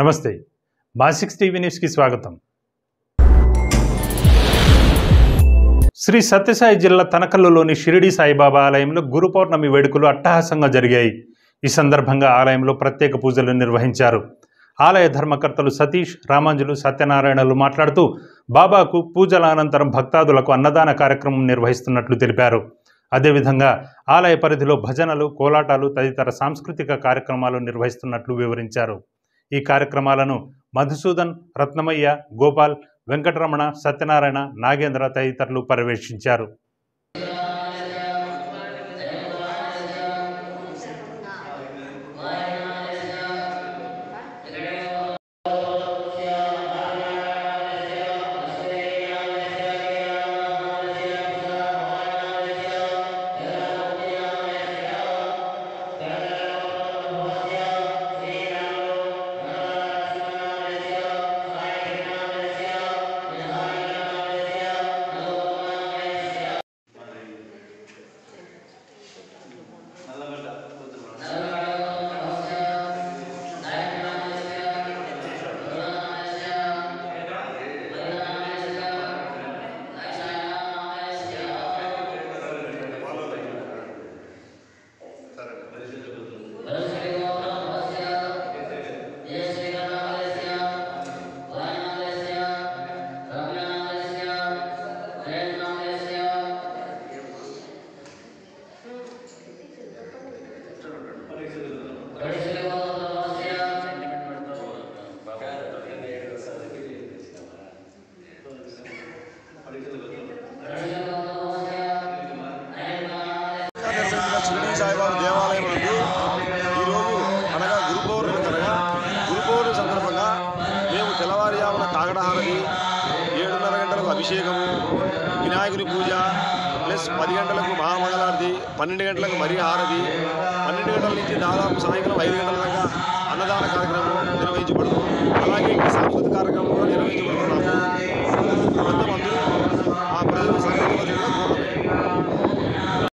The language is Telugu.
నమస్తే. మాసిక్స్ టీవీ న్యూస్కి స్వాగతం. శ్రీ సత్యసాయి జిల్లా తనకల్లులోని షిరిడి సాయిబాబా ఆలయంలో గురు పౌర్ణమి వేడుకలు అట్టహాసంగా జరిగాయి. ఈ సందర్భంగా ఆలయంలో ప్రత్యేక పూజలు నిర్వహించారు. ఆలయ ధర్మకర్తలు సతీష్ రామాంజులు సత్యనారాయణలు మాట్లాడుతూ బాబాకు పూజల అనంతరం భక్తాదులకు అన్నదాన కార్యక్రమం నిర్వహిస్తున్నట్లు తెలిపారు. అదేవిధంగా ఆలయ పరిధిలో భజనలు కోలాటాలు తదితర సాంస్కృతిక కార్యక్రమాలు నిర్వహిస్తున్నట్లు వివరించారు. ఈ కార్యక్రమాలను మధుసూదన్ రత్నమయ్య గోపాల్ వెంకటరమణ సత్యనారాయణ నాగేంద్ర తదితరులు పర్యవేక్షించారు. అభిషేకము వినాయకుని పూజ ప్లస్ పది గంటలకు మహామంగళారతి పన్నెండు గంటలకు మరీ హారతి పన్నెండు గంటల నుంచి దాదాపు సాయంకాలం ఐదు గంటల దాకా అన్నదాన కార్యక్రమం నిర్వహించబడుతుంది. అలాగే సాంస్కృతిక కార్యక్రమం కూడా నిర్వహించబడుతున్నాము